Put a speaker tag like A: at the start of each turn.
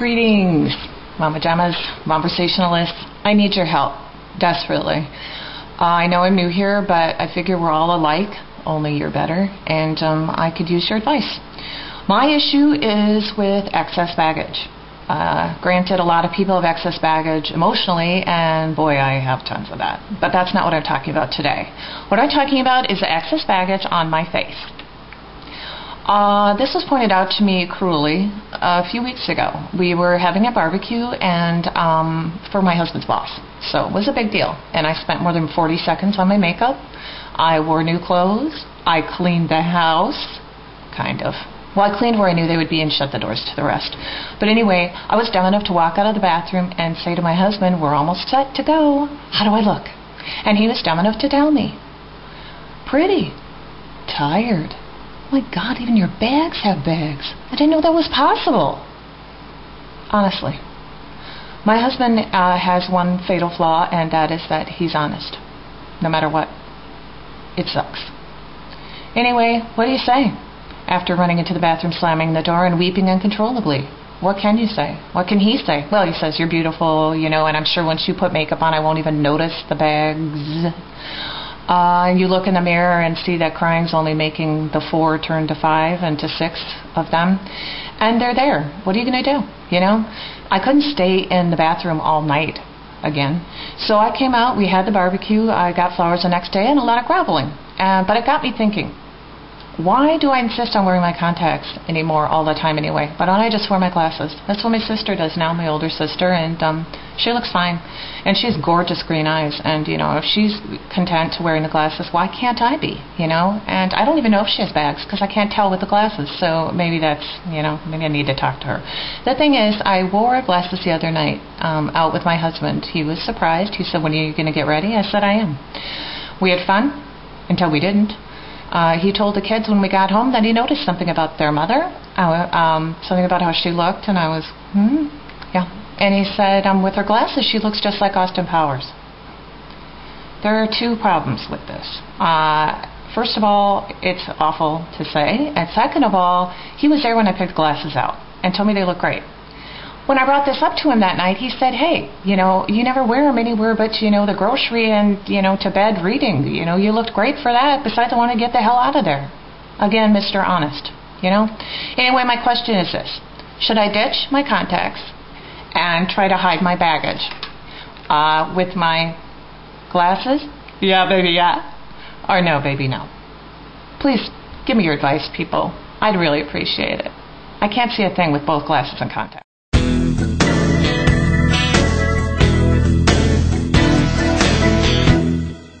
A: Greetings, Mamajambas, conversationalists. I need your help, desperately. Uh, I know I'm new here, but I figure we're all alike, only you're better, and um, I could use your advice. My issue is with excess baggage. Uh, granted, a lot of people have excess baggage emotionally, and boy, I have tons of that. But that's not what I'm talking about today. What I'm talking about is the excess baggage on my face. Uh, this was pointed out to me cruelly a few weeks ago. We were having a barbecue and um, for my husband's boss, so it was a big deal. And I spent more than 40 seconds on my makeup. I wore new clothes. I cleaned the house, kind of. Well, I cleaned where I knew they would be and shut the doors to the rest. But anyway, I was dumb enough to walk out of the bathroom and say to my husband, We're almost set to go. How do I look? And he was dumb enough to tell me, Pretty. Tired. My God, even your bags have bags. I didn't know that was possible. Honestly. My husband uh, has one fatal flaw, and that is that he's honest. No matter what. It sucks. Anyway, what do you say? after running into the bathroom, slamming the door, and weeping uncontrollably. What can you say? What can he say? Well, he says, You're beautiful, you know, and I'm sure once you put makeup on, I won't even notice the bags. Uh, you look in the mirror and see that crying's only making the four turn to five and to six of them. And they're there. What are you going to do? You know? I couldn't stay in the bathroom all night again. So I came out, we had the barbecue, I got flowers the next day, and a lot of groveling. Uh, but it got me thinking why do I insist on wearing my contacts anymore all the time anyway? Why don't I just wear my glasses? That's what my sister does now, my older sister, and um, she looks fine. And she has gorgeous green eyes. And, you know, if she's content to wearing the glasses, why can't I be, you know? And I don't even know if she has bags because I can't tell with the glasses. So maybe that's, you know, maybe I need to talk to her. The thing is, I wore glasses the other night um, out with my husband. He was surprised. He said, when are you going to get ready? I said, I am. We had fun until we didn't. Uh, he told the kids when we got home that he noticed something about their mother, uh, um, something about how she looked, and I was, hmm, yeah. And he said, um, with her glasses, she looks just like Austin Powers. There are two problems with this. Uh, first of all, it's awful to say, and second of all, he was there when I picked glasses out and told me they look great when I brought this up to him that night, he said, "Hey, you know, you never wear them anywhere but you know the grocery and you know to bed reading. You know, you looked great for that. Besides, I want to get the hell out of there." Again, Mr. Honest. You know. Anyway, my question is this: Should I ditch my contacts and try to hide my baggage uh, with my glasses? Yeah, baby, yeah. Or no, baby, no. Please give me your advice, people. I'd really appreciate it. I can't see a thing with both glasses and contacts.